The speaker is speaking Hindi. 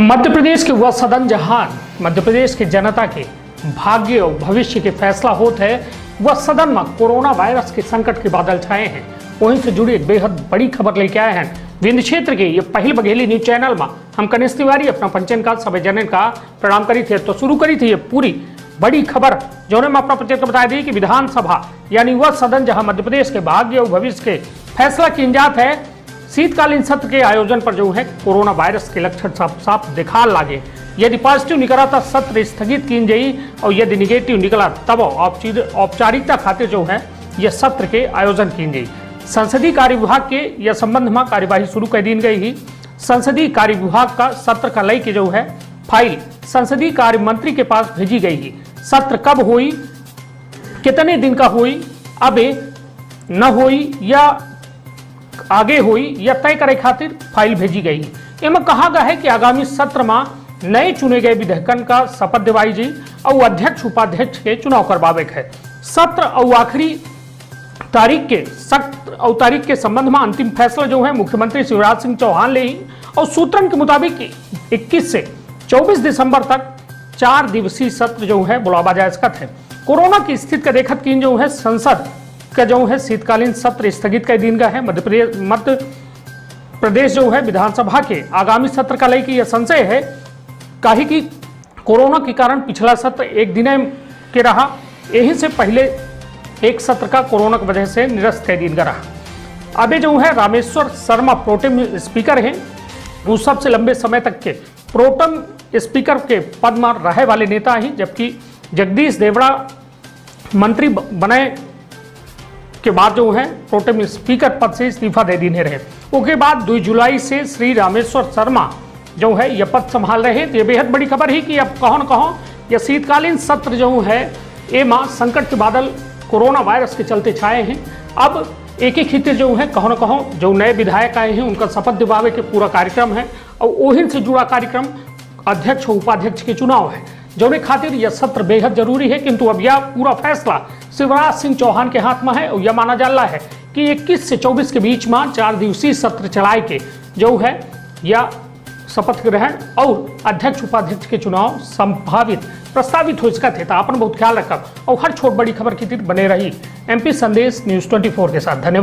मध्य प्रदेश के वह सदन जहाँ मध्य प्रदेश की जनता के भाग्य और भविष्य के फैसला होते है, वह सदन में कोरोना वायरस के संकट के बादल छाए हैं। वहीं से जुड़ी एक बेहद बड़ी खबर लेके आए हैं। विंध्य क्षेत्र के ये पहल बघेली न्यूज़ चैनल में हम कनिष्ठ तिवारी अपना पंचन का सभी जनन का प्रणाम करी थे तो शुरू करी थी ये पूरी बड़ी खबर जो मैं अपना परिचय को बता दी कि विधानसभा, यानी वह सदन जहाँ मध्य प्रदेश के भाग्य और भविष्य के फैसला की इंजात है शीतकालीन सत्र के आयोजन पर जो है कोरोना वायरस के लक्षण साफ़ साफ़ दिखा लागे। यदि पॉजिटिव निकला तो सत्र स्थगित की जाई और यदि निगेटिव निकला तब औपचारिकता खातिर जो है यह सत्र के आयोजन की गई संसदीय कार्य विभाग के यह संबंध में कार्यवाही शुरू कर दी गई ही। संसदीय कार्य विभाग का सत्र का लय के जो है फ़ाइल संसदीय कार्य मंत्री के पास भेजी गई ही। सत्र कब हुई, कितने दिन का हुई, अब न हुई या आगे हुई या तय करे खातिर फ़ाइल भेजी गई। इनमें कहा गया है कि आगामी सत्र में नए चुने गए विधायकन का शपथ दिवाई जी, और अध्यक्ष उपाध्यक्ष के चुनाव करवावे है। सत्र और आखिरी तारीख के सत्र और तारीख के संबंध में अंतिम फैसला जो है मुख्यमंत्री शिवराज सिंह चौहान ले ही, और सूत्रन के मुताबिक 21 से 24 दिसंबर तक चार दिवसीय सत्र जो है बुलावा जा सकत है। कोरोना की स्थिति का देखत की जो है संसद का जो है शीतकालीन सत्र स्थगित कर दिन का है। मध्य प्रदेश मध्य प्रदेश जो है विधानसभा के आगामी सत्र का लेकर यह संशय है काहे कि कोरोना के कारण पिछला सत्र एक दिन के रहा। यही से पहले एक सत्र का कोरोना की वजह से निरस्त कर दिन का रहा। अभी जो है रामेश्वर शर्मा प्रोटेम स्पीकर हैं। वो सबसे लंबे समय तक के प्रोटम स्पीकर के पद में रहे वाले नेता हैं, जबकि जगदीश देवड़ा मंत्री ब- बने के बाद जो है प्रोटेम स्पीकर पद से इस्तीफा दे देने रहे। उसके बाद दो जुलाई से श्री रामेश्वर शर्मा जो है यह पद संभाल रहे। हैं तो ये बेहद बड़ी खबर है कि अब कहो न कहो यह शीतकालीन सत्र जो है, ये माँ संकट के बादल कोरोना वायरस के चलते छाए हैं। अब एक एक हित जो है कहो न कहो जो नए विधायक आए हैं, उनका शपथ दिवावे के पूरा कार्यक्रम है। और ओहिन से जुड़ा कार्यक्रम अध्यक्ष उपाध्यक्ष के चुनाव है। जोने खातिर यह सत्र बेहद ज़रूरी है, किंतु अब यह पूरा फैसला शिवराज सिंह चौहान के हाथ में है और यह माना जा रहा है कि 21 से 24 के बीच में चार दिवसीय सत्र चलाए के जो है, या शपथ ग्रहण और अध्यक्ष उपाध्यक्ष के चुनाव संभावित, प्रस्तावित हो सकते थे तो अपन बहुत ख्याल रखब और हर छोट बड़ी खबर की बने रही। एमपी संदेश न्यूज़ 24 के साथ। धन्यवाद।